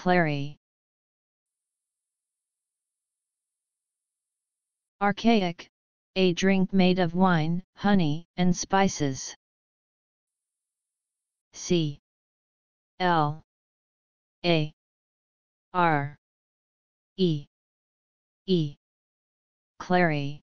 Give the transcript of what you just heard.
clary. Archaic, a drink made of wine, honey, and spices. C. L. A. R. E. E. Clary.